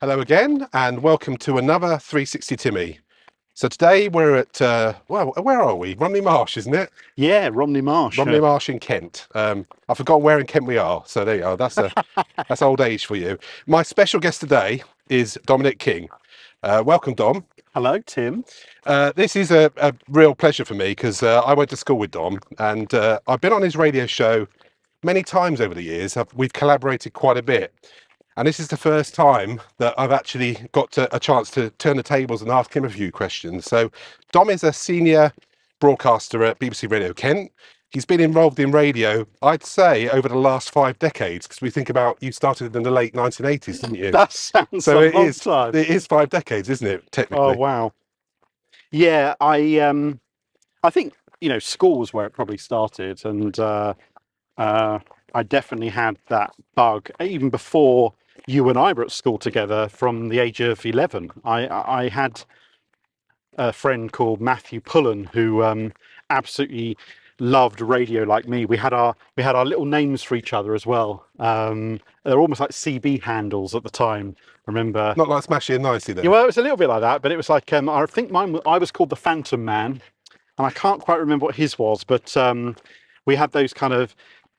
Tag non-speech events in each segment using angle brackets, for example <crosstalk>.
Hello again, and welcome to another 360 Timmy. So today we're at, uh, well, where are we? Romney Marsh, isn't it? Yeah, Romney Marsh. Romney Marsh in Kent. Um, I've forgotten where in Kent we are. So there you are. That's a, <laughs> that's old age for you. My special guest today is Dominic King. Uh, welcome, Dom. Hello, Tim. Uh, this is a, a real pleasure for me because uh, I went to school with Dom, and uh, I've been on his radio show many times over the years. I've, we've collaborated quite a bit. And this is the first time that I've actually got to, a chance to turn the tables and ask him a few questions. So, Dom is a senior broadcaster at BBC Radio Kent. He's been involved in radio, I'd say, over the last five decades, because we think about you started in the late 1980s, didn't you? That sounds so a it long is. time. It is five decades, isn't it? Technically. Oh wow. Yeah, I um, I think you know school was where it probably started, and uh, uh, I definitely had that bug even before you and I were at school together. From the age of eleven, I I had a friend called Matthew Pullen who um, absolutely loved radio like me. We had our we had our little names for each other as well. Um, they're almost like CB handles at the time. Remember? Not like Smashy and Nicey then. Yeah, well, it was a little bit like that, but it was like um, I think mine. I was called the Phantom Man, and I can't quite remember what his was, but um, we had those kind of.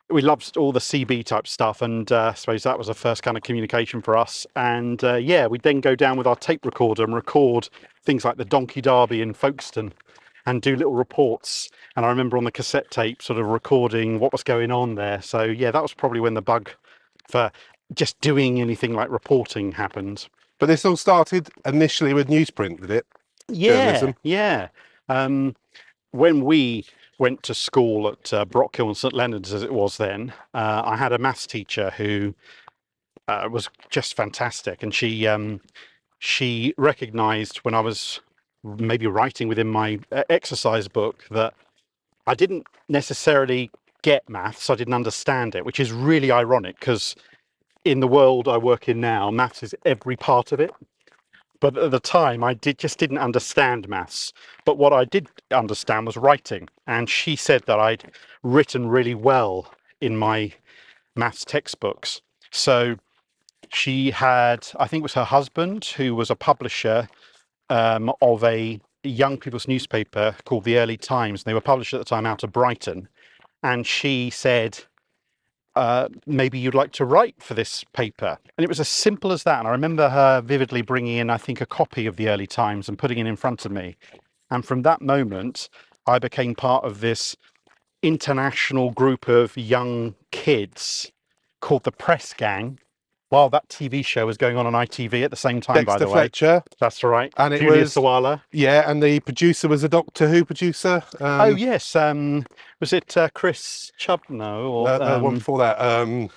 We loved all the CB type stuff, and uh, I suppose that was the first kind of communication for us. And uh, yeah, we'd then go down with our tape recorder and record things like the Donkey Derby in Folkestone, and do little reports. And I remember on the cassette tape, sort of recording what was going on there. So yeah, that was probably when the bug for just doing anything like reporting happened. But this all started initially with newsprint, did it? Yeah, journalism. yeah. Um, when we went to school at uh, Brockhill and St Leonard's, as it was then, uh, I had a maths teacher who uh, was just fantastic, and she um, she recognised when I was maybe writing within my uh, exercise book that I didn't necessarily get maths, I didn't understand it, which is really ironic because in the world I work in now, maths is every part of it but at the time I did just didn't understand maths. But what I did understand was writing, and she said that I'd written really well in my maths textbooks. So she had, I think it was her husband who was a publisher um, of a young people's newspaper called the Early Times. They were published at the time out of Brighton, and she said uh, maybe you'd like to write for this paper. And it was as simple as that. And I remember her vividly bringing in, I think, a copy of the Early Times and putting it in front of me. And from that moment, I became part of this international group of young kids called the Press Gang. While that TV show was going on on ITV at the same time, by Dexter the way. Fletcher. That's right. And it Julia was- Sawalha. Yeah, and the producer was a Doctor Who producer. Um, oh yes. Um, was it uh, Chris Chibnall or uh, uh, one um, before that. Um,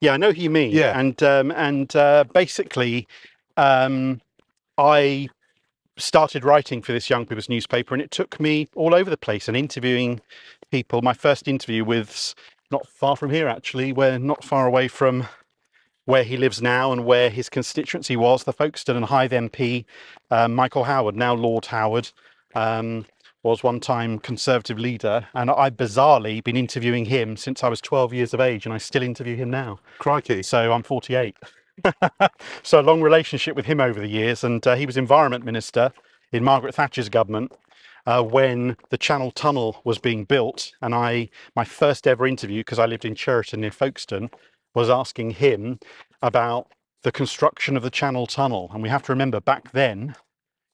Yeah, I know who you mean. Yeah. and um, and uh, basically, um, I started writing for this young people's newspaper, and it took me all over the place and interviewing people. My first interview with not far from here, actually, we're not far away from where he lives now and where his constituency was, the Folkestone and Hythe MP, uh, Michael Howard, now Lord Howard. Um, was one time Conservative leader, and I bizarrely been interviewing him since I was 12 years of age, and I still interview him now. crikey. So I'm 48. <laughs> so a long relationship with him over the years, and uh, he was environment minister in Margaret Thatcher's government uh, when the Channel Tunnel was being built. And I, my first ever interview, because I lived in Cheriton near Folkestone, was asking him about the construction of the Channel Tunnel. And we have to remember back then,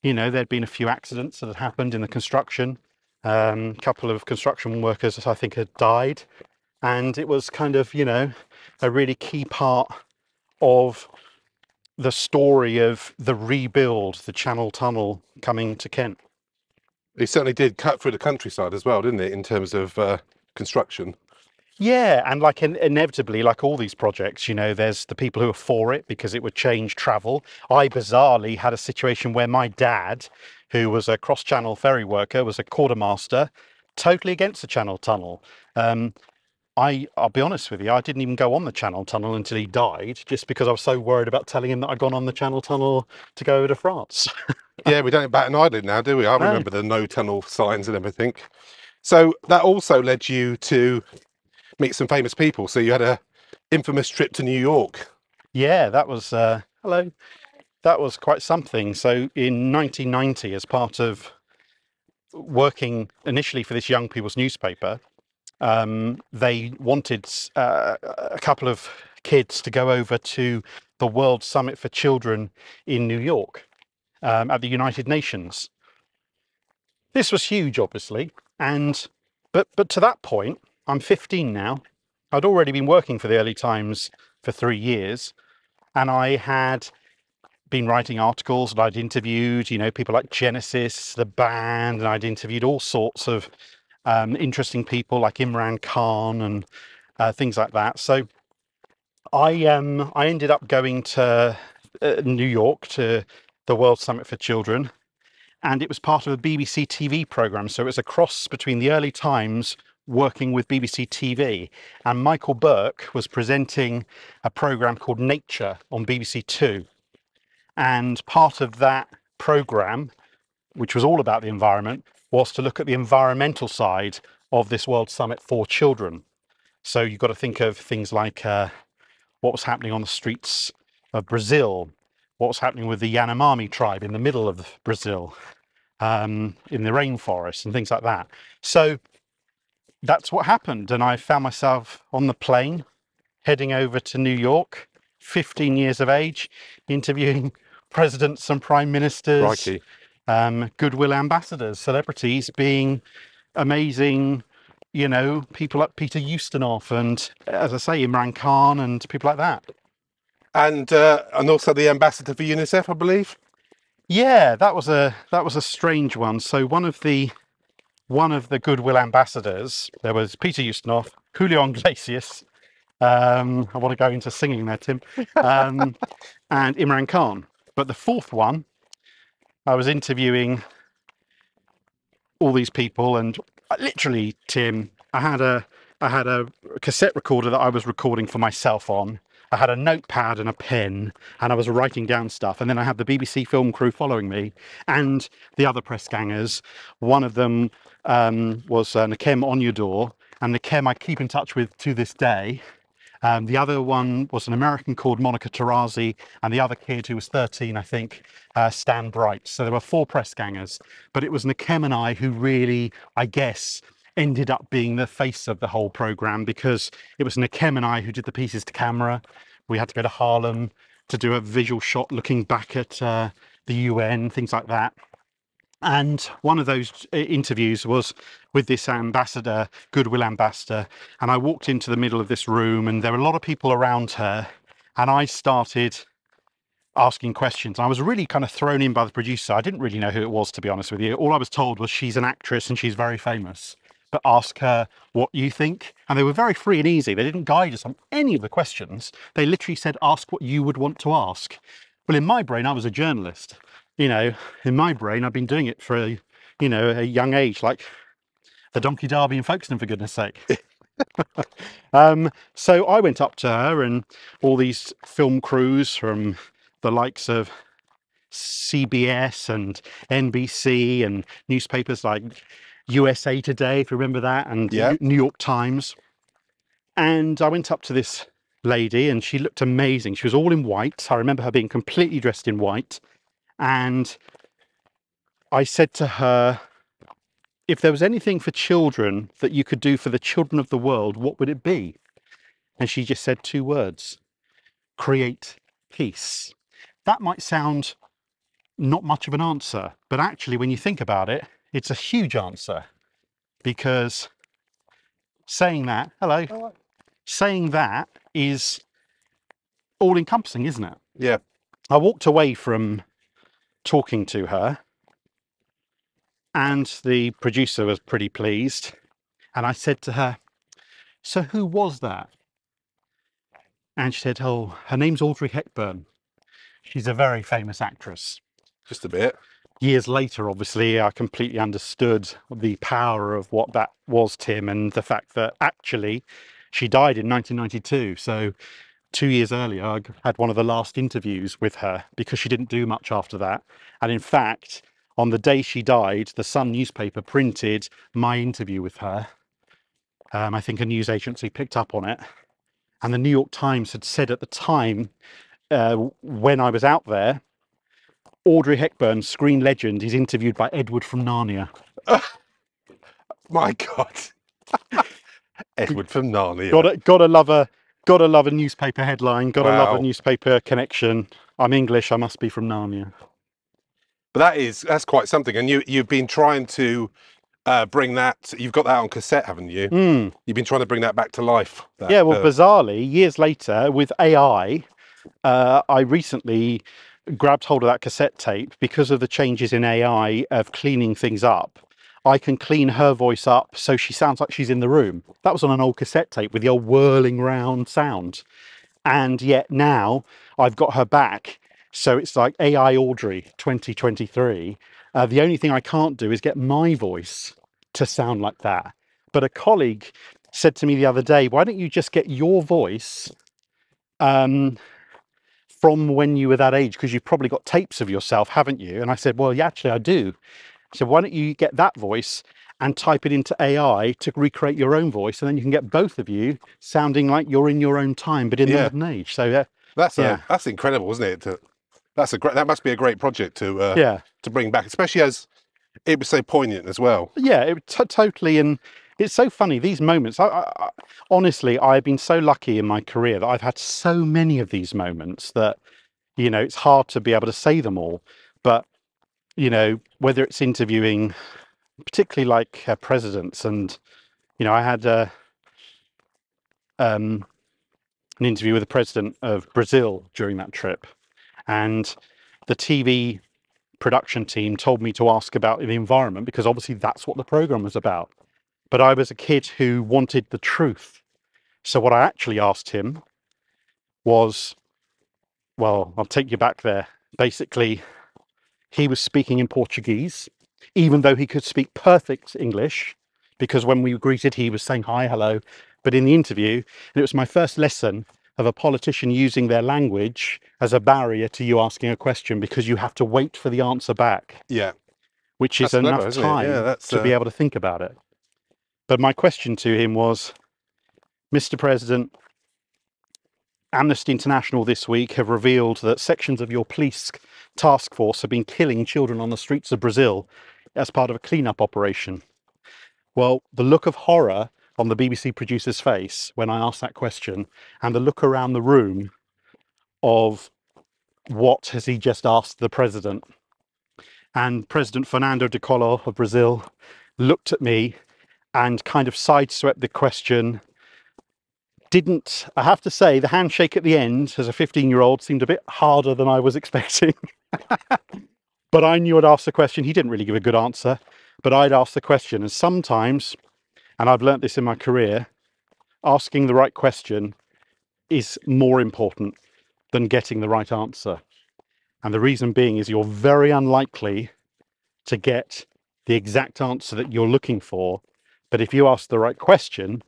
you know, there'd been a few accidents that had happened in the construction. Um, a couple of construction workers, I think, had died. And it was kind of, you know, a really key part of the story of the rebuild, the Channel Tunnel coming to Kent. It certainly did cut through the countryside as well, didn't it, in terms of uh, construction? Yeah, and like in, inevitably, like all these projects, you know, there's the people who are for it because it would change travel. I bizarrely had a situation where my dad, who was a cross-channel ferry worker, was a quartermaster, totally against the Channel Tunnel. Um, I, I'll be honest with you, I didn't even go on the Channel Tunnel until he died, just because I was so worried about telling him that I'd gone on the Channel Tunnel to go over to France. <laughs> yeah, we don't bat an eyelid now, do we? I No. remember the no tunnel signs and everything. So that also led you to meet some famous people. So you had a infamous trip to New York. Yeah, that was uh, hello. That was quite something. So in 1990, as part of working initially for this young people's newspaper, um, they wanted uh, a couple of kids to go over to the World Summit for Children in New York um, at the United Nations. This was huge, obviously, and but but to that point, I'm 15 now. I'd already been working for the Early Times for three years, and I had been writing articles and I'd interviewed, you know, people like Genesis, the band, and I'd interviewed all sorts of um, interesting people like Imran Khan and uh, things like that. So I um I ended up going to uh, New York to the World Summit for Children, and it was part of a BBC TV program. So it was a cross between the early times working with BBC TV, and Michael Buerk was presenting a program called Nature on BBC Two, and part of that program, which was all about the environment, was to look at the environmental side of this World Summit for Children. So you've got to think of things like uh, what was happening on the streets of Brazil, what was happening with the Yanomami tribe in the middle of Brazil, um, in the rainforest, and things like that. So that's what happened. And I found myself on the plane heading over to New York, 15 years of age, <laughs> interviewing presidents and prime ministers, um, goodwill ambassadors, celebrities being amazing, you know, people like Peter Ustinov and, as I say, Imran Khan and people like that. And uh, and also the ambassador for UNICEF, I believe. Yeah, that was a that was a strange one. So one of the one of the goodwill ambassadors, there was Peter Ustinov, Julio Iglesias. Um, I want to go into singing there, Tim, um, <laughs> and Imran Khan. But the fourth one, I was interviewing all these people, and literally, Tim, I had a I had a cassette recorder that I was recording for myself on. I had a notepad and a pen, and I was writing down stuff. And then I had the BBC film crew following me, and the other press gangers. One of them um, was uh, Nkem Onyedor, and Nkem I keep in touch with to this day. Um, the other one was an American called Monica Tarazi, and the other kid who was 13, I think, uh, Stan Bright. So there were four press gangers, but it was Nkem and I who really, I guess, ended up being the face of the whole program because it was Nkem and I who did the pieces to camera. We had to go to Harlem to do a visual shot looking back at uh, the UN, things like that. And one of those uh, interviews was with this ambassador, goodwill ambassador. And I walked into the middle of this room, and there were a lot of people around her. And I started asking questions. I was really kind of thrown in by the producer. I didn't really know who it was, to be honest with you. All I was told was she's an actress and she's very famous. But ask her what you think. And they were very free and easy. They didn't guide us on any of the questions. They literally said, ask what you would want to ask. Well, in my brain, I was a journalist you know, in my brain, I've been doing it for a, you know, a young age, like the Donkey Derby in Folkestone, for goodness sake. <laughs> um, so I went up to her and all these film crews from the likes of CBS and NBC and newspapers like USA Today, if you remember that, and yeah. New York Times. And I went up to this lady and she looked amazing. She was all in white. I remember her being completely dressed in white and I said to her, if there was anything for children that you could do for the children of the world, what would it be? And she just said two words create peace. That might sound not much of an answer, but actually, when you think about it, it's a huge answer because saying that, hello, saying that is all encompassing, isn't it? Yeah. I walked away from talking to her. And the producer was pretty pleased. And I said to her, So who was that? And she said, Oh, her name's Audrey Hepburn. She's a very famous actress. Just a bit. Years later, obviously, I completely understood the power of what that was, Tim, and the fact that actually she died in 1992. So two years earlier, I had one of the last interviews with her because she didn't do much after that. And in fact, on the day she died, the Sun newspaper printed my interview with her. Um, I think a news agency picked up on it. And the New York Times had said at the time, uh, when I was out there, Audrey Hepburn, screen legend, is interviewed by Edward from Narnia. <laughs> My God. <laughs> Edward from Narnia. Gotta gotta love a gotta love a newspaper headline. Gotta love Wow. a newspaper connection. I'm English. I must be from Narnia. But that is that's quite something. And you you've been trying to uh, bring that. You've got that on cassette, haven't you? Hmm. You've been trying to bring that back to life. that, Yeah, well, uh, bizarrely, years later, with AI, uh, I recently grabbed hold of that cassette tape because of the changes in AI of cleaning things up. I can clean her voice up so she sounds like she's in the room. That was on an old cassette tape with the old whirling round sound. And yet now I've got her back. So it's like AI Audrey 2023. Uh, the only thing I can't do is get my voice to sound like that. But a colleague said to me the other day, why don't you just get your voice um, from when you were that age? Because you've probably got tapes of yourself, haven't you? And I said, well, yeah, actually, I do. So why don't you get that voice and type it into AI to recreate your own voice, and then you can get both of you sounding like you're in your own time, but in the Yeah. modern age. So yeah, that's yeah. a, that's incredible, isn't it? To, that's a great. That must be a great project to uh, yeah, to bring back, especially as it was so poignant as well. yeah, it, t- totally. And it's so funny these moments. I, I, I, honestly, I've been so lucky in my career that I've had so many of these moments that you know it's hard to be able to say them all. But you know, whether it's interviewing, particularly like uh, presidents, and you know, I had uh, um, an interview with the president of Brazil during that trip, and the TV production team told me to ask about the environment because obviously that's what the program was about. But I was a kid who wanted the truth. So what I actually asked him was, well, I'll take you back there. Basically, he was speaking in Portuguese, even though he could speak perfect English, because when we greeted, he was saying hi, hello. But in the interview, and it was my first lesson of a politician using their language as a barrier to you asking a question because you have to wait for the answer back, Yeah, which is That's enough time Yeah, to be uh, able to think about it. But my question to him was Mr. President, Amnesty International this week have revealed that sections of your police task force have been killing children on the streets of Brazil as part of a cleanup operation. Well, the look of horror on the BBC producer's face when I asked that question, and the look around the room of what has he just asked the president? And President Fernando de Collor of Brazil looked at me and kind of sideswept the question. Didn't, I have to say, the handshake at the end as a 15 year old seemed a bit harder than I was <laughs> expecting. But I knew I'd ask the question. He didn't really give a good answer, but I'd ask the question. And sometimes, and I've learnt this in my career, asking the right question is more important than getting the right answer. And the reason being is you're very unlikely to get the exact answer that you're looking for. But if you ask the right question,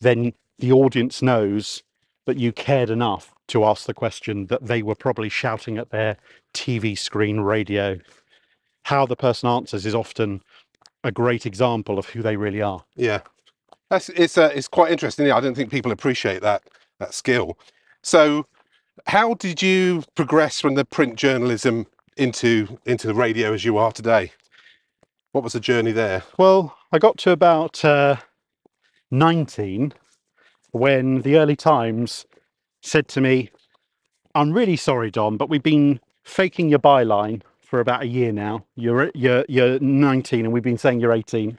then the audience knows that you cared enough to ask the question that they were probably shouting at their TV screen, radio. How the person answers is often a great example of who they really are. yeah. That's it's uh, it's quite interesting. Yeah, I don't think people appreciate that that skill. So, how did you progress from the print journalism into into the radio as you are today? What was the journey there? Well, I got to about uh, 19 when the early Times said to me, I'm really sorry, Dom, but we've been faking your byline for about a year now. You're, you're, you're 19 and we've been saying you're 18.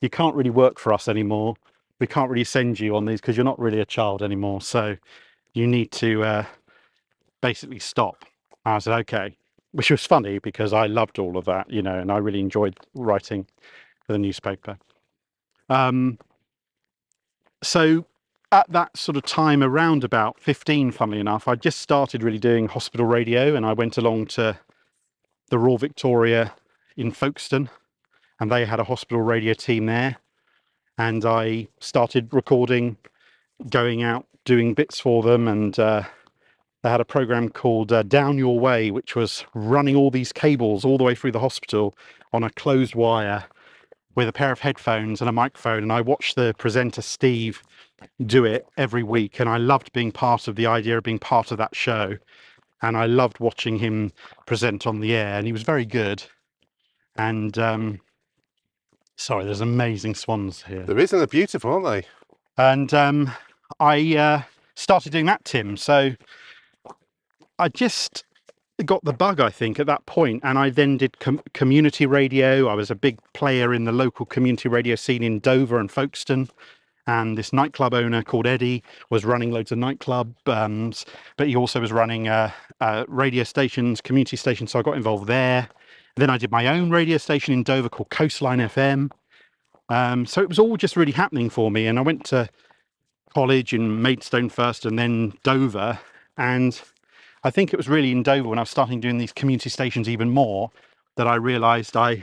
You can't really work for us anymore. We can't really send you on these because you're not really a child anymore. So you need to uh, basically stop. I said, okay, which was funny because I loved all of that, you know, and I really enjoyed writing for the newspaper. Um, so at that sort of time, around about 15, funnily enough, I just started really doing hospital radio and I went along to the Royal Victoria in Folkestone and they had a hospital radio team there. And I started recording, going out, doing bits for them. And uh, they had a program called uh, Down Your Way, which was running all these cables all the way through the hospital on a closed wire with a pair of headphones and a microphone. And I watched the presenter, Steve, do it every week. And I loved being part of the idea of being part of that show. and I loved watching him present on the air, and he was very good. And um, sorry, there's amazing swans here. There is, and they're beautiful, aren't they? And um, I uh, started doing that, Tim. So I just got the bug, I think, at that point, and I then did com- community radio. I was a big player in the local community radio scene in Dover and Folkestone. And this nightclub owner called Eddie was running loads of nightclubs, um, but he also was running uh, uh, radio stations, community stations. So I got involved there. Then I did my own radio station in Dover called Coastline FM. Um, so it was all just really happening for me. And I went to college in Maidstone first and then Dover. And I think it was really in Dover when I was starting doing these community stations even more that I realised I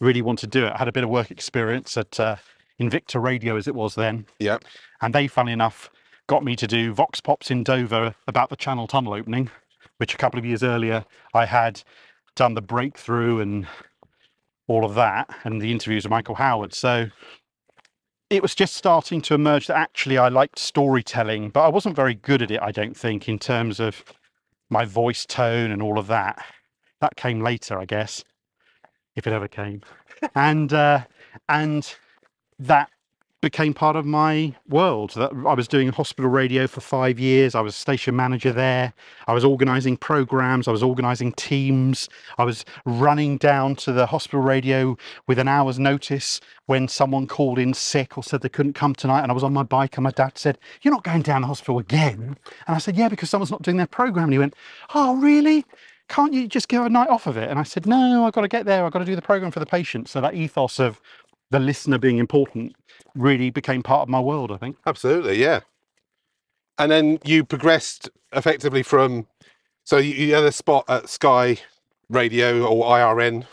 really wanted to do it. I had a bit of work experience at uh, Invicta Radio as it was then. Yeah. And they, funnily enough, got me to do Vox Pops in Dover about the Channel Tunnel opening, which a couple of years earlier I had done the breakthrough and all of that and the interviews with Michael Howard. So it was just starting to emerge that actually I liked storytelling, but I wasn't very good at it, I don't think, in terms of my voice tone and all of that. That came later, I guess, if it ever came. <laughs> and uh, and that became part of my world. That I was doing hospital radio for five years. I was station manager there. I was organising programs. I was organising teams. I was running down to the hospital radio with an hour's notice when someone called in sick or said they couldn't come tonight. And I was on my bike, and my dad said, "You're not going down the hospital again?" And I said, "Yeah, because someone's not doing their program." And he went, "Oh, really?" Can't you just give a night off of it? And I said, No, I've got to get there. I've got to do the program for the patient. So that ethos of the listener being important really became part of my world, I think. Absolutely, yeah. And then you progressed effectively from, so you, you had a spot at Sky Radio or IRN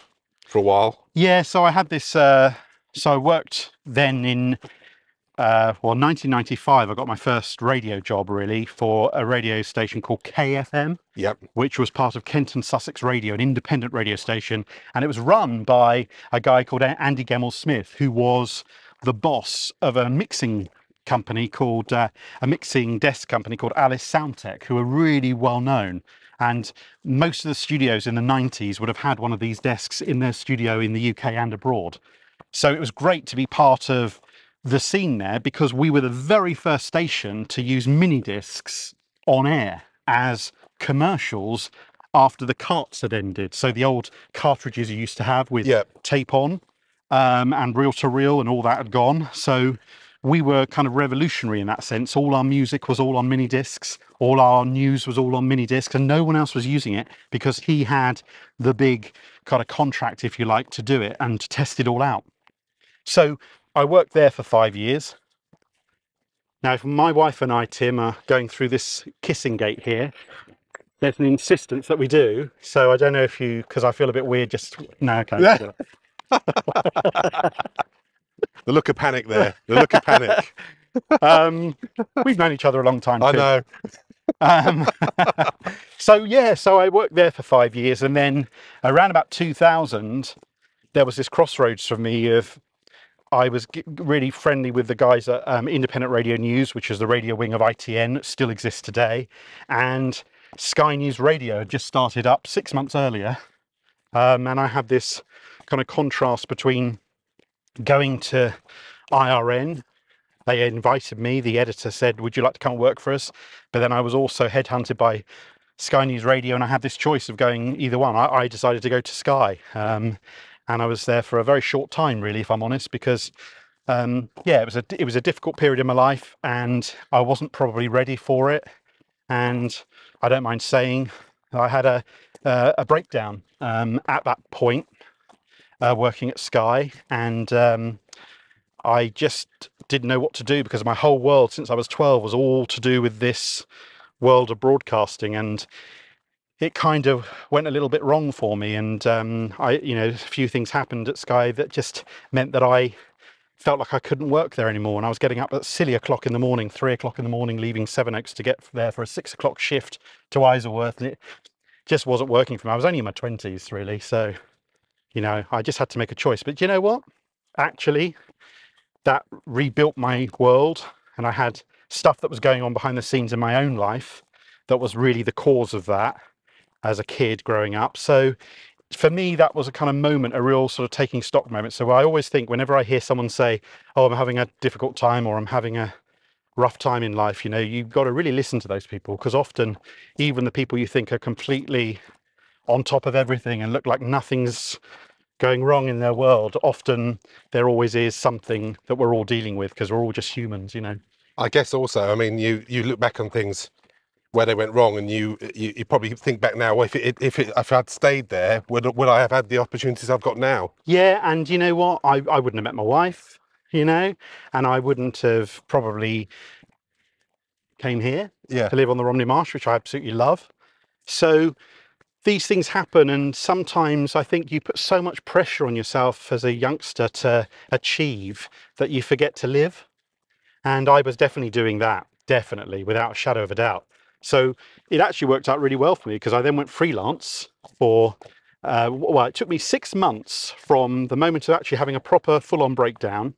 for a while. Yeah, so I had this, uh, so I worked then in, uh, well, 1995, I got my first radio job really for a radio station called KFM, Yep. which was part of Kent and Sussex Radio, an independent radio station. And it was run by a guy called Andy Gemmell Smith, who was the boss of a mixing company called uh, a mixing desk company called Alice Soundtech, who are really well known. And most of the studios in the 90s would have had one of these desks in their studio in the UK and abroad. So it was great to be part of the scene there because we were the very first station to use mini discs on air as commercials after the carts had ended. So the old cartridges you used to have with Yep. tape on um, and reel to reel and all that had gone. So we were kind of revolutionary in that sense. All our music was all on mini discs, all our news was all on mini discs, and no one else was using it because he had the big kind of contract, if you like, to do it and to test it all out. So I worked there for five years. Now, if my wife and I, Tim, are going through this kissing gate here, there's an insistence that we do. So I don't know if you, because I feel a bit weird just, no, okay. <laughs> The look of panic there. The look of panic. <laughs> um, we've known each other a long time. I too. know. Um, <laughs> so yeah, so I worked there for five years, and then around about 2000, there was this crossroads for me of I was really friendly with the guys at um, Independent Radio News, which is the radio wing of ITN, still exists today, and Sky News Radio just started up six months earlier, um, and I had this kind of contrast between going to IRN they invited me. The editor said, Would you like to come work for us? But then I was also headhunted by Sky News Radio, and I had this choice of going either one. I, I decided to go to Sky. Um, and I was there for a very short time, really, if I'm honest, because um, yeah, it was a it was a difficult period in my life, and I wasn't probably ready for it. And I don't mind saying I had a uh, a breakdown um, at that point, uh, working at Sky, and um, I just didn't know what to do because my whole world since I was 12 was all to do with this world of broadcasting and it kind of went a little bit wrong for me and um, I you know a few things happened at Sky that just meant that I felt like I couldn't work there anymore and I was getting up at silly o'clock in the morning three o'clock in the morning leaving seven Sevenoaks to get there for a six o'clock shift to Isleworth and it just wasn't working for me. I was only in my 20s really so you know I just had to make a choice. But you know what? Actually that rebuilt my world and I had stuff that was going on behind the scenes in my own life that was really the cause of that as a kid growing up. So for me, that was a kind of moment, a real sort of taking stock moment. So I always think whenever I hear someone say, Oh, I'm having a difficult time or I'm having a rough time in life, you know, you've got to really listen to those people because often even the people you think are completely on top of everything and look like nothing's going wrong in their world, often there always is something that we're all dealing with because we're all just humans, you know. I guess also, I mean, you you look back on things where they went wrong, and you you, you probably think back now. Well, if it, if it, if I'd stayed there, would would I have had the opportunities I've got now? Yeah, and you know what? I, I wouldn't have met my wife, you know, and I wouldn't have probably came here Yeah, to live on the Romney Marsh, which I absolutely love. So these things happen, and sometimes I think you put so much pressure on yourself as a youngster to achieve that you forget to live. And I was definitely doing that, definitely, without a shadow of a doubt. So it actually worked out really well for me because I then went freelance for, uh, well, it took me six months from the moment of actually having a proper full on breakdown.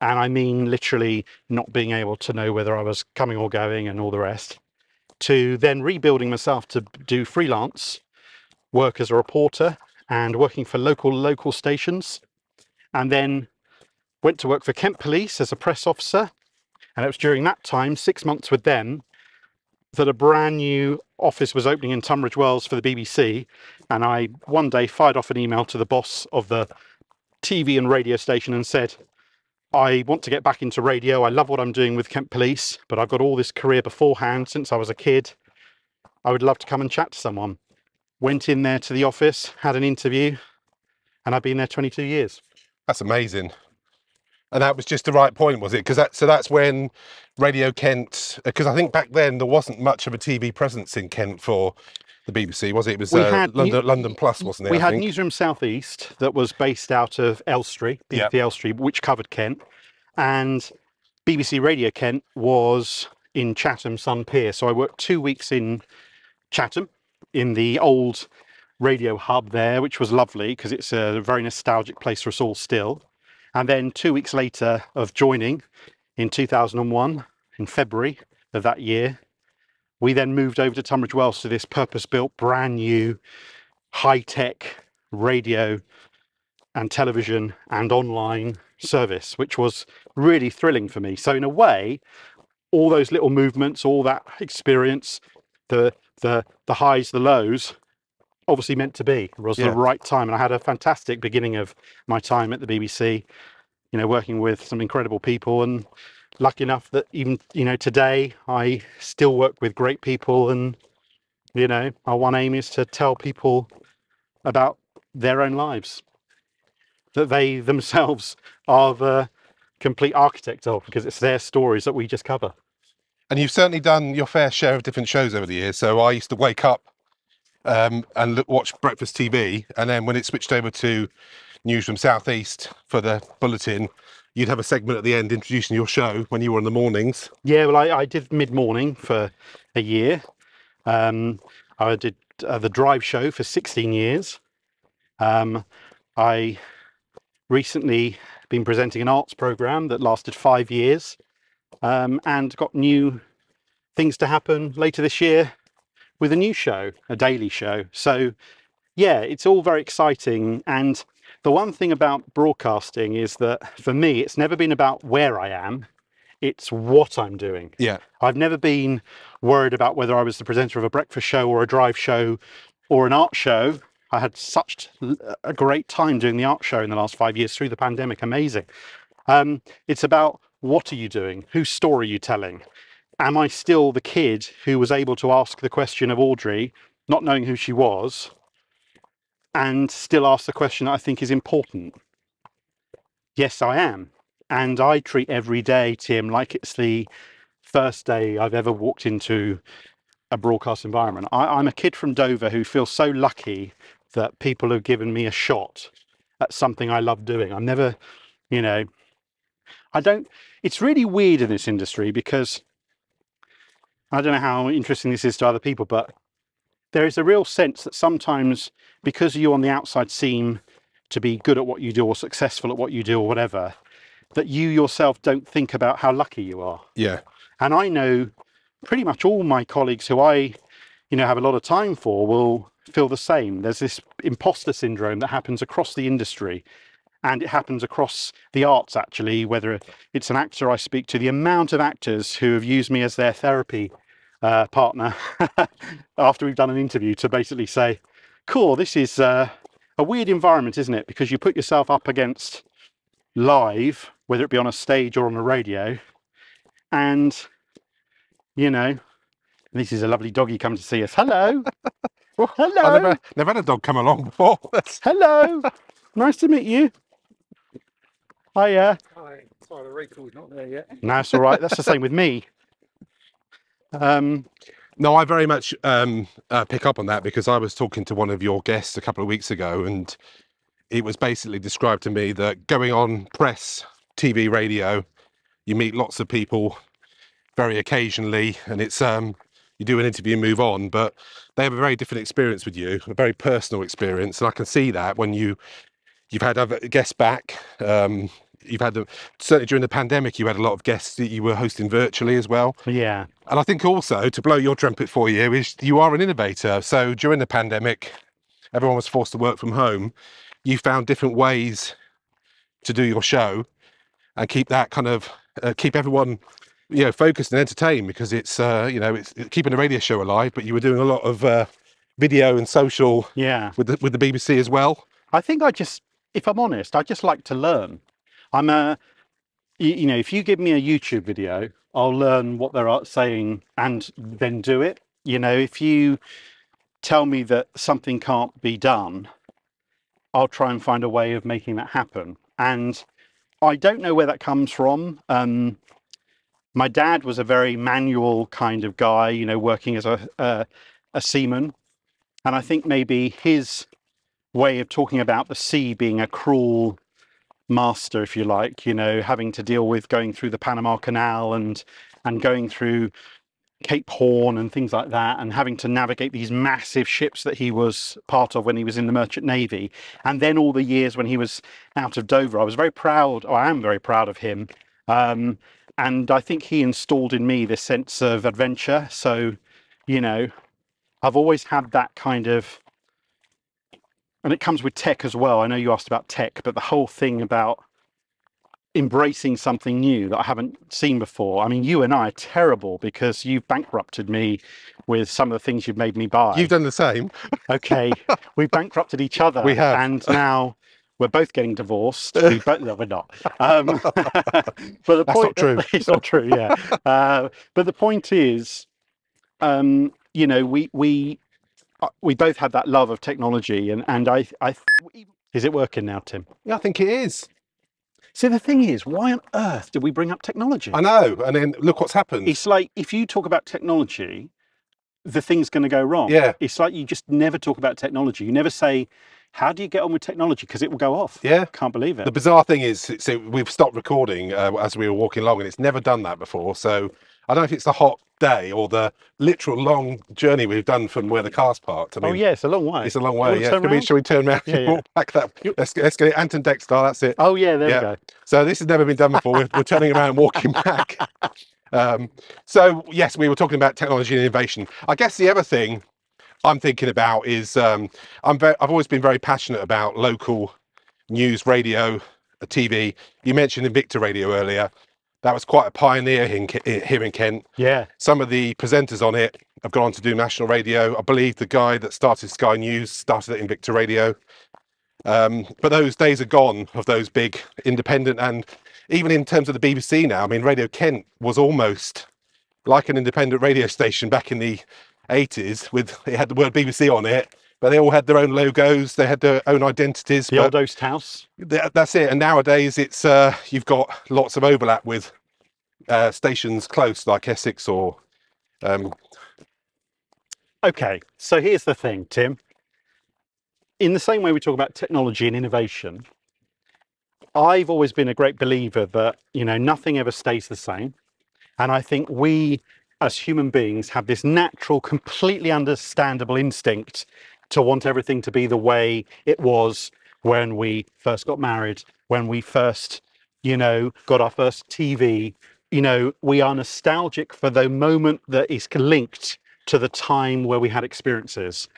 And I mean literally not being able to know whether I was coming or going and all the rest, to then rebuilding myself to do freelance work as a reporter and working for local local stations. And then went to work for Kent Police as a press officer. And it was during that time, six months with them, that a brand new office was opening in Tunbridge Wells for the BBC. And I one day fired off an email to the boss of the TV and radio station and said, I want to get back into radio. I love what I'm doing with Kent Police, but I've got all this career beforehand since I was a kid. I would love to come and chat to someone. Went in there to the office, had an interview, and I've been there 22 years. that's amazing. And that was just the right point, was it? Because that so that's when Radio Kent. Because I think back then there wasn't much of a TV presence in Kent for the BBC, was it? It was We uh, had London, London Plus, wasn't it? we I had think? Newsroom Southeast that was based out of Elstree, Yeah. BBC Elstree, which covered Kent, and BBC Radio Kent was in Chatham Sun Pier. So I worked two weeks in Chatham in the old radio hub there, which was lovely because it's a very nostalgic place for us all still. And then two weeks later of joining in 2001, in February of that year, we then moved over to Tunbridge Wells to this purpose built, brand new, high tech radio and television and online service, which was really thrilling for me. So, in a way, all those little movements, all that experience, the the the highs, the lows, obviously meant to be. It was Yeah. the right time, and I had a fantastic beginning of my time at the BBC. You know, working with some incredible people, and lucky enough that even you know today I still work with great people, and you know, our one aim is to tell people about their own lives that they <laughs> themselves are the complete architect of because it's their stories that we just cover. And you've certainly done your fair share of different shows over the years. So I used to wake up um, and look, watch breakfast TV, and then when it switched over to news from Southeast for the bulletin, you'd have a segment at the end introducing your show when you were in the mornings. Yeah, well, I, I did mid morning for a year. Um, I did uh, the drive show for 16 years. Um, I recently been presenting an arts program that lasted five years um, and got new things to happen later this year with a new show, a daily show. So, yeah, it's all very exciting. And the one thing about broadcasting is that for me, it's never been about where I am, it's what I'm doing. Yeah. I've never been worried about whether I was the presenter of a breakfast show or a drive show or an art show. I had such a great time doing the art show in the last five years through the pandemic. Amazing. Um, it's about what are you doing? Whose story are you telling? Am I still the kid who was able to ask the question of Audrey, not knowing who she was, and still ask the question that I think is important? Yes, I am. And I treat every day, Tim, like it's the first day I've ever walked into a broadcast environment. I, I'm a kid from Dover who feels so lucky that people have given me a shot at something I love doing. I'm never, you know, I don't, it's really weird in this industry because I don't know how interesting this is to other people, but there is a real sense that sometimes because you on the outside seem to be good at what you do or successful at what you do or whatever, that you yourself don't think about how lucky you are. Yeah. And I know pretty much all my colleagues who I, you know, have a lot of time for will feel the same. There's this imposter syndrome that happens across the industry and it happens across the arts actually whether it's an actor i speak to the amount of actors who have used me as their therapy uh, partner <laughs> after we've done an interview to basically say cool this is uh, a weird environment isn't it? Because you put yourself up against live whether it be on a stage or on a radio and you know this is a lovely doggy come to see us. Hello. <laughs> Hello. I never, never had a dog come along before. <laughs> Hello. Nice to meet you hiya Hi, sorry, the recall's not there yet. No, it's all right. That's the same with me. Um, No, I very much um, uh, pick up on that because I was talking to one of your guests a couple of weeks ago, and it was basically described to me that going on press, TV, radio, you meet lots of people very occasionally, and it's um, you do an interview and move on, but they have a very different experience with you, a very personal experience, and I can see that when you you've had other guests back. Um, you've had the, certainly during the pandemic, you had a lot of guests that you were hosting virtually as well. yeah, And I think also to blow your trumpet for you is you are an innovator. So during the pandemic, everyone was forced to work from home. You found different ways to do your show and keep that kind of uh, keep everyone you know focused and entertained because it's uh, you know it's it's keeping the radio show alive. But you were doing a lot of uh, video and social yeah. with the, with the BBC as well. I think I just, if I'm honest, I just like to learn. I'm a, you, you know, if you give me a YouTube video, I'll learn what they're uh, saying and then do it. You know, if you tell me that something can't be done, I'll try and find a way of making that happen. And I don't know where that comes from. Um, my dad was a very manual kind of guy, you know, working as a a, a seaman, and I think maybe his way of talking about the sea being a cruel master, if you like, you know, having to deal with going through the Panama Canal and and going through Cape Horn and things like that, and having to navigate these massive ships that he was part of when he was in the Merchant Navy, and then all the years when he was out of Dover. I was very proud, or I am very proud of him. Um, and I think he installed in me this sense of adventure. So, you know, I've always had that kind of, and it comes with tech as well. I know you asked about tech, but the whole thing about embracing something new that I haven't seen before. I mean, you and I are terrible because you've bankrupted me with some of the things you've made me buy. You've done the same. okay, we've bankrupted each other. We have. and now we're both getting divorced. <laughs> We both, no, we're not. Um, <laughs> but the That's point, not true. <laughs> It's not true. Yeah, uh, but the point is, um, you know, we we we both have that love of technology, and and I I is it working now, Tim? Yeah, I think it is. See, the thing is, why on earth did we bring up technology? I know. And then look what's happened. It's like if you talk about technology, the thing's going to go wrong. Yeah. It's like you just never talk about technology. You never say, "How do you get on with technology?" Because it will go off. Yeah. Can't believe it. The bizarre thing is, so we've stopped recording uh, as we were walking along, and it's never done that before. So I don't know if it's the hot day or the literal long journey we've done from where the car's parked. I mean, oh yeah, it's a long way. it's a long way. Yeah. turn Shall we, turn around Yeah, yeah. walk back that? Let's, get- let's get it. Anton Dexter, that's it. Oh yeah, there Yeah. we go. So this has never been done before. We're, we're turning around and walking <laughs> back. Um, so yes, we were talking about technology and innovation. I guess the other thing I'm thinking about is um, I'm very, I've always been very passionate about local news, radio, uh, TV. You mentioned Invicta Radio earlier. That was quite a pioneer here in Kent. Yeah. Some of the presenters on it have gone on to do national radio. I believe the guy that started Sky News started it Invicta Radio. Um, but those days are gone of those big independent and even in terms of the BBC now, I mean, Radio Kent was almost like an independent radio <laughs> station back in the 80s with it had the word BBC on it, but they all had their own logos, they had their own identities. The old Oast House. th- that's it. And nowadays it's uh, you've got lots of overlap with uh, stations close like Essex or um, Okay, so here's the thing, Tim. In the same way we talk about technology and innovation, I've always been a great believer that, you know, nothing ever stays the same. And I think we as human beings have this natural, completely understandable instinct to want everything to be the way it was when we first got married, when we first, you know, got our first TV, you know, we are nostalgic for the moment that is linked to the time where we had experiences.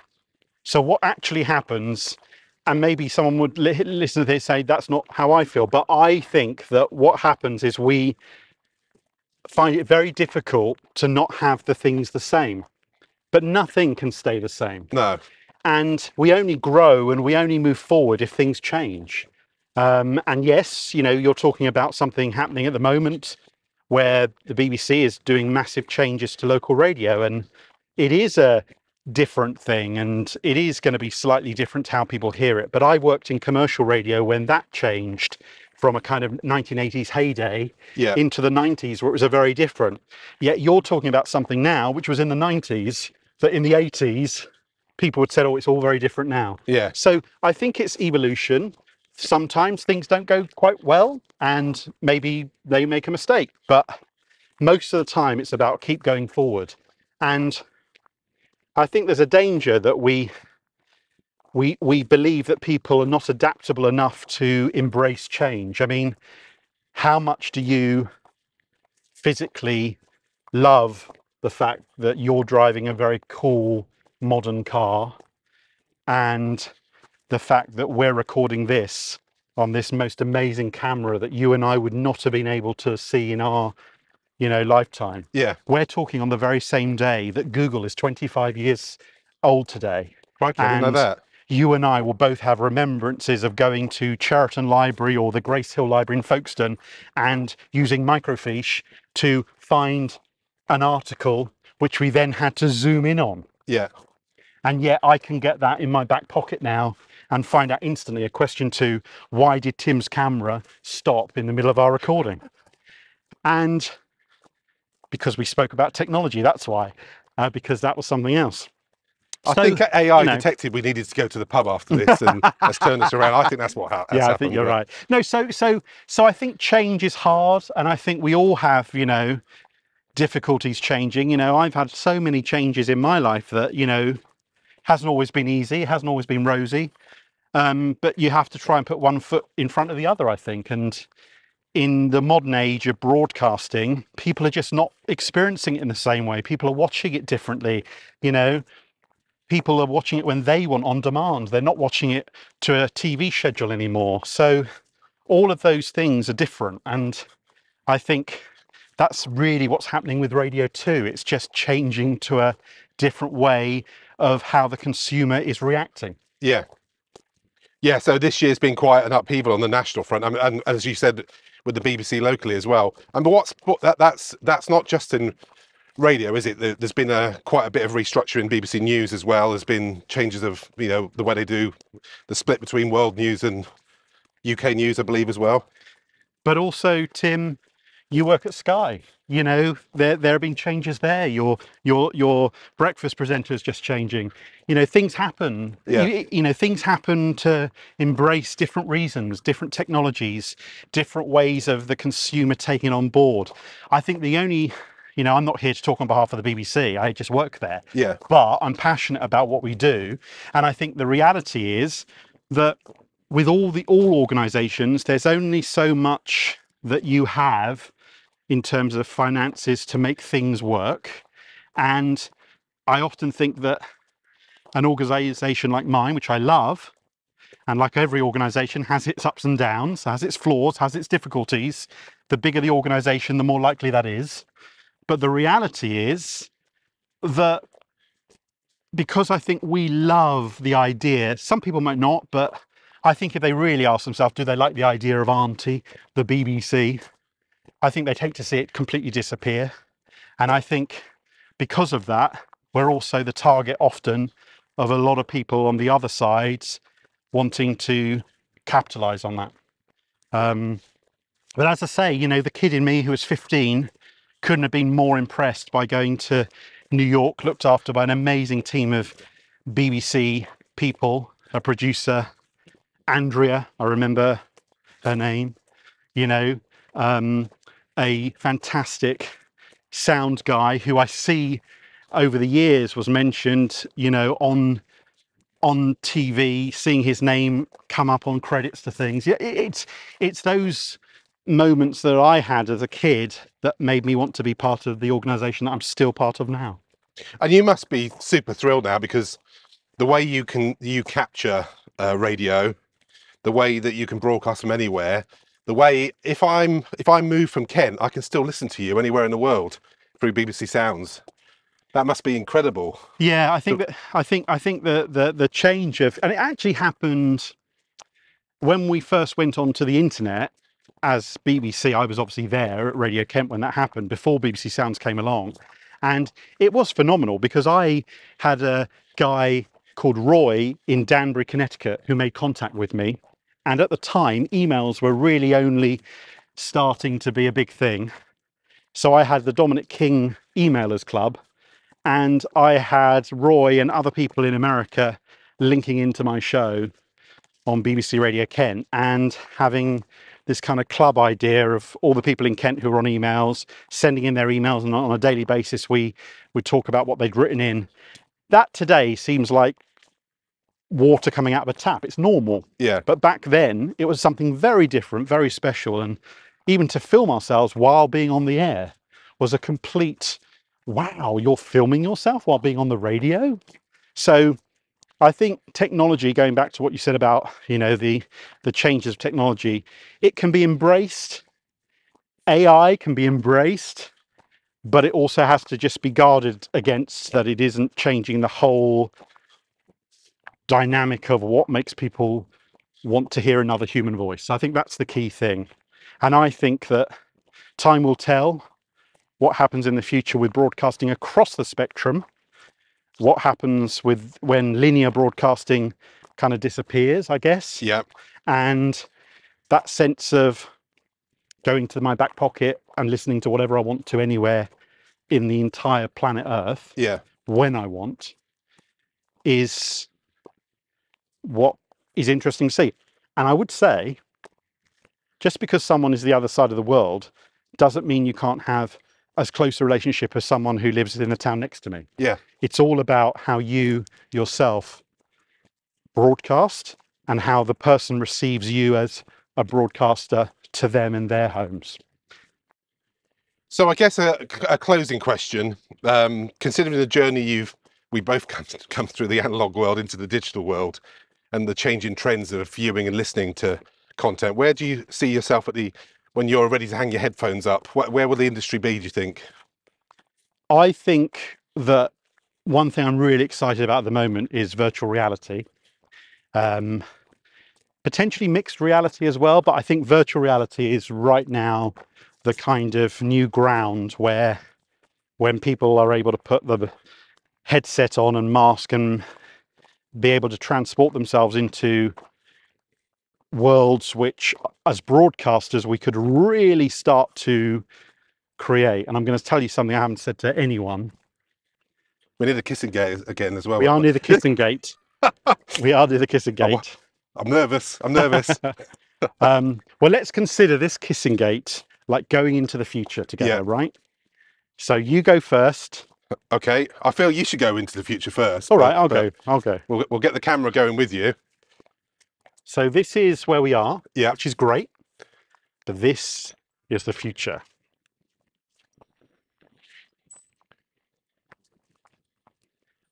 So what actually happens, and maybe someone would li- listen to this say that's not how I feel, but I think that what happens is we find it very difficult to not have the things the same. But nothing can stay the same No. And we only grow and we only move forward if things change. Um, and yes, you know, you're talking about something happening at the moment where the BBC is doing massive changes to local radio, and it is a different thing, and it is going to be slightly different how people hear it. But I worked in commercial radio when that changed from a kind of 1980s heyday Yeah. into the 90s, where it was a very different. Yet you're talking about something now, which was in the 90s, that in the 80s people would say, oh, it's all very different now. Yeah. So I think it's evolution. Sometimes things don't go quite well and maybe they make a mistake, but most of the time it's about keep going forward. And I think there's a danger that we we we believe that people are not adaptable enough to embrace change. I mean, how much do you physically love the fact that you're driving a very cool modern car and the fact that we're recording this on this most amazing camera that you and I would not have been able to see in our you know lifetime Yeah. we're talking on the very same day that Google is 25 years old today Crikey, I didn't know that. you and I will both have remembrances of going to Cheriton Library or the Grace Hill Library in Folkestone and using microfiche to find an article which we then had to zoom in on. Yeah. And yet I can get that in my back pocket now and find out instantly a question to why did Tim's camera stop in the middle of our recording? And because we spoke about technology, that's why, uh, because that was something else. I So, think AI you know- detected we needed to go to the pub after this and <laughs> let's turn this around. I think that's what ha- has yeah, I think you're right. No, so so so I think change is hard, and I think we all have, you know, difficulties changing. You know, I've had so many changes in my life that you know hasn't always been easy, hasn't always been rosy. Um, but you have to try and put one foot in front of the other, I think. And in the modern age of broadcasting, people are just not experiencing it in the same way. People are watching it differently. You know, people are watching it when they want on demand. They're not watching it to a TV schedule anymore. So all of those things are different. And I think that's really what's happening with radio too. It's just changing to a different way of how the consumer is reacting. Yeah. Yeah, so this year's been quite an upheaval on the national front, I mean, and as you said, with the BBC locally as well. And but what's what, that, that's that's not just in radio, is it? There- There's been a quite a bit of restructuring in BBC News as well. There's been changes of you know the way they do the split between world news and UK news, I believe, as well. But also, Tim, you work at Sky. You know, there there have been changes there. Your your your breakfast presenter is just changing. You know, things happen. Yeah. You, you know, things happen to embrace different reasons, different technologies, different ways of the consumer taking on board. I think the only, you know, I'm not here to talk on behalf of the BBC. I just work there Yeah, but I'm passionate about what we do. And I think the reality is that with all the all organizations, there's only so much that you have in terms of finances to make things work. And I often think that an organization like mine, which I love, and like every organization, has its ups and downs, has its flaws, has its difficulties. The bigger the organization, the more likely that is. But the reality is that because I think we love the idea, some people might not, but I think if they really ask themselves, do they like the idea of Auntie, the BBC? I think they'd hate to see it completely disappear. And I think because of that, we're also the target often of a lot of people on the other sides wanting to capitalize on that. Um, but as I say, you know, the kid in me who was 15 couldn't have been more impressed by going to New York, looked after by an amazing team of BBC people, a producer, Andrea, I remember her name, you know, um, a fantastic sound guy who I see over the years was mentioned, you know, on on TV, seeing his name come up on credits to things. Yeah, it's it's those moments that I had as a kid that made me want to be part of the organisation that I'm still part of now. And you must be super thrilled now because the way you can you capture uh, radio, the way that you can broadcast from anywhere, the way if I'm if I move from Kent, I can still listen to you anywhere in the world through BBC Sounds. That must be incredible. Yeah, I think that I think I think the the the change of and it actually happened when we first went onto the internet as BBC. I was obviously there at Radio Kent when that happened before BBC Sounds came along, and it was phenomenal because I had a guy called Roy in Danbury, Connecticut, who made contact with me, and at the time emails were really only starting to be a big thing. So I had the Dominic King Emailers Club and I had Roy and other people in America linking into my show on BBC Radio Kent and having this kind of club idea of all the people in Kent who were on emails, sending in their emails, and on a daily basis we would talk about what they'd written in. That today seems like water coming out of a tap. It's normal. Yeah. But back then it was something very different, very special. And even to film ourselves while being on the air was a complete wow, you're filming yourself while being on the radio. So I think technology, going back to what you said about, you know, the the changes of technology, it can be embraced. AI can be embraced, but it also has to just be guarded against that it isn't changing the whole dynamic of what makes people want to hear another human voice. I think that's the key thing. And I think that time will tell what happens in the future with broadcasting across the spectrum, what happens with when linear broadcasting kind of disappears, I guess. Yeah. And that sense of going to my back pocket and listening to whatever I want to anywhere in the entire planet Earth Yeah. when I want is what is interesting to see. And I would say, just because someone is the other side of the world doesn't mean you can't have as close a relationship as someone who lives in the town next to me. Yeah. It's all about how you yourself broadcast and how the person receives you as a broadcaster to them in their homes. So I guess a, a closing question, um, considering the journey you've we both come, come through the analog world into the digital world and the changing trends of viewing and listening to content, where do you see yourself at the when you're ready to hang your headphones up? Where, will the industry be, do you think? I think that one thing I'm really excited about at the moment is virtual reality. Um, potentially mixed reality as well, but I think virtual reality is right now the kind of new ground where when people are able to put the headset on and mask and be able to transport themselves into worlds which as broadcasters we could really start to create and i'm going to tell you something i haven't said to anyone We need a kissing gate again as well. we are near the kissing gate <laughs> we are near the kissing gate I'm nervous. I'm nervous. <laughs> um, well let's consider this kissing gate like going into the future together Yeah. right so you go first okay. I feel you should go into the future first. All right, i'll go i'll go We'll, we'll get the camera going with you. so this is where we are Yeah. which is great but this is the future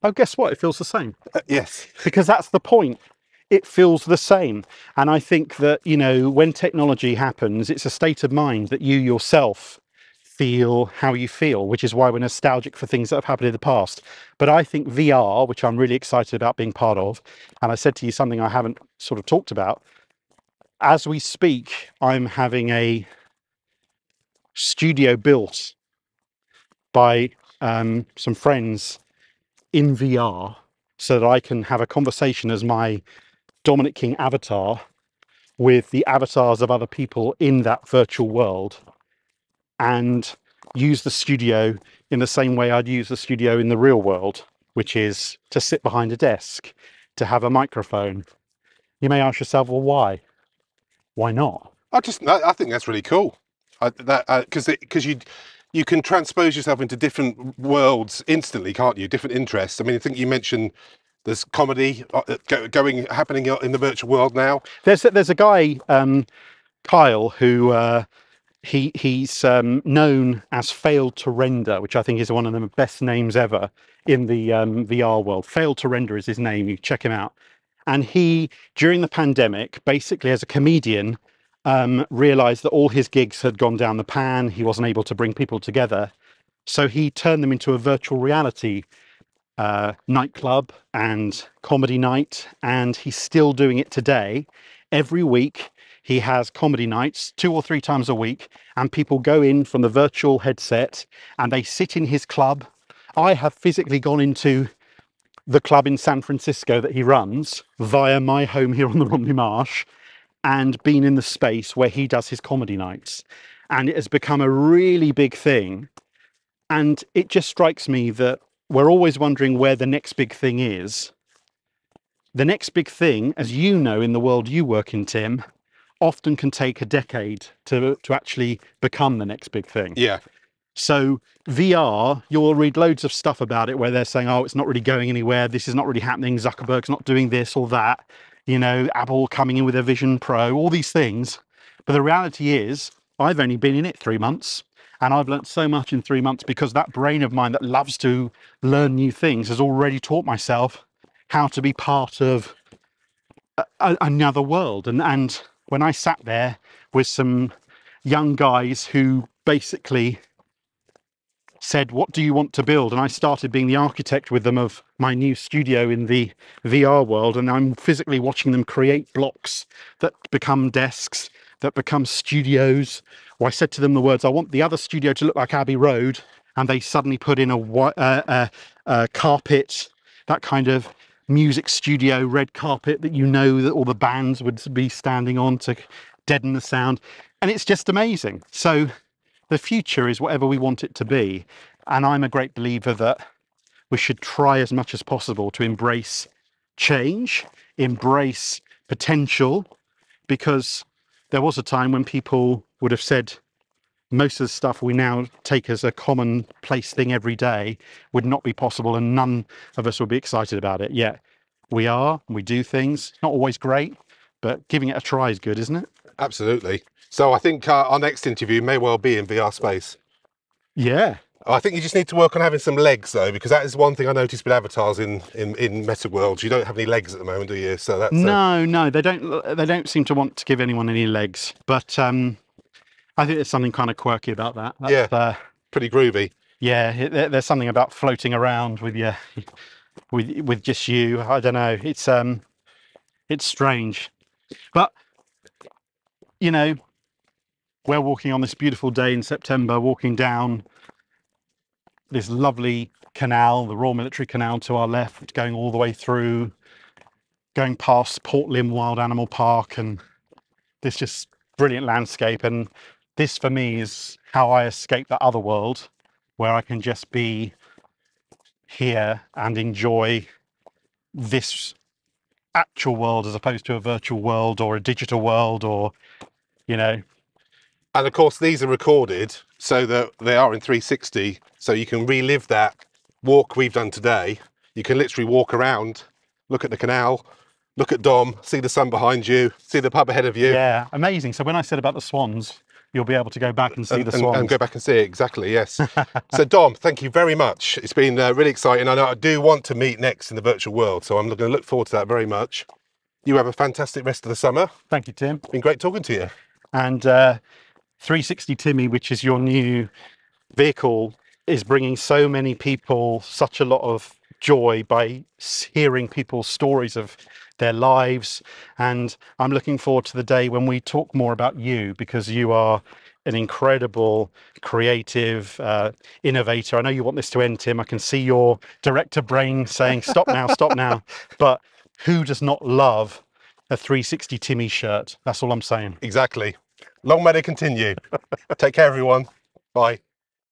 oh guess what it feels the same Uh, yes. because that's the point it feels the same and i think that you know when technology happens it's a state of mind that you yourself feel how you feel which is why we're nostalgic for things that have happened in the past. But i think vr which i'm really excited about being part of and i said to you something i haven't sort of talked about as we speak i'm having a studio built by um, some friends in vr so that I can have a conversation as my Dominic King avatar with the avatars of other people in that virtual world and use the studio in the same way I'd use the studio in the real world, which is to sit behind a desk, to have a microphone. You may ask yourself, well, why? Why not? I just, I, think that's really cool. I, that because because you you can transpose yourself into different worlds instantly, can't you? Different interests. I mean, I think you mentioned there's comedy uh, uh, go, going happening in the virtual world now. There's a, there's a guy, um, Kyle, who uh, he he's um, known as Failed to Render, which I think is one of the best names ever in the um, VR world. Failed to Render is his name. You check him out. And he, during the pandemic, basically as a comedian, um, realized that all his gigs had gone down the pan. He wasn't able to bring people together. So he turned them into a virtual reality uh, nightclub and comedy night. And he's still doing it today. Every week, he has comedy nights two or three times a week, and people go in from the virtual headset and they sit in his club. I have physically gone into the club in San Francisco that he runs via my home here on the Romney Marsh and been in the space where he does his comedy nights. And it has become a really big thing. And it just strikes me that we're always wondering where the next big thing is. The next big thing, as you know in the world you work in, Tim, often can take a decade to, to actually become the next big thing. Yeah. So VR, you'll read loads of stuff about it where they're saying, "Oh, it's not really going anywhere. This is not really happening. Zuckerberg's not doing this or that." You know, Apple coming in with a Vision Pro, all these things. But the reality is, I've only been in it three months, and I've learned so much in three months because that brain of mine that loves to learn new things has already taught myself how to be part of a, another world. And and when I sat there with some young guys who basically said, What do you want to build? And I started being the architect with them of my new studio in the VR world. And I'm physically watching them create blocks that become desks, that become studios. Or I said to them the words, I want the other studio to look like Abbey Road. And they suddenly put in a, uh, uh, uh, carpet, that kind of music studio red carpet that you know that all the bands would be standing on to deaden the sound. And it's just amazing. So the future is whatever we want it to be. And I'm a great believer that we should try as much as possible to embrace change, embrace potential, because there was a time when people would have said most of the stuff we now take as a commonplace thing every day would not be possible and none of us would be excited about it. Yet we are, we do things, not always great, but giving it a try is good, isn't it? Absolutely. So I think uh, our next interview may well be in VR space. Yeah. I think you just need to work on having some legs though, because that is one thing I noticed with avatars in in, in Meta Worlds. You don't have any legs at the moment, do you? So that's uh, No, no, they don't they don't seem to want to give anyone any legs. But um I think there's something kind of quirky about that. That's, Yeah. Uh, pretty groovy. yeah, it, there- there's something about floating around with your with with just you. I don't know. It's um it's strange. But you know, we're walking on this beautiful day in September, walking down this lovely canal, the Royal Military Canal to our left, going all the way through, going past Port Lympne Wild Animal Park, and this just brilliant landscape. And this, for me, is how I escape that other world where I can just be here and enjoy this actual world as opposed to a virtual world or a digital world or, you know, And of course, these are recorded so that they are in 360, so you can relive that walk we've done today. You can literally walk around, look at the canal, look at Dom, see the sun behind you, see the pub ahead of you, yeah, amazing. So when I said about the swans, you'll be able to go back and see and, the swans. and go back and see it. Exactly, yes. <laughs> so, Dom, thank you very much. It's been uh, really exciting. I know I do want to meet next in the virtual world, so I'm going to look forward to that very much. You have a fantastic rest of the summer. Thank you, Tim. Been great talking to you. And uh, 360 Timmy, which is your new vehicle, is bringing so many people such a lot of joy by hearing people's stories of their lives. And I'm looking forward to the day when we talk more about you because you are an incredible creative uh, innovator. I know you want this to end, Tim. I can see your director brain saying, stop now, stop now. <laughs> But who does not love a 360 Timmy shirt? That's all I'm saying. Exactly. Long may they continue. Take care, everyone. Bye.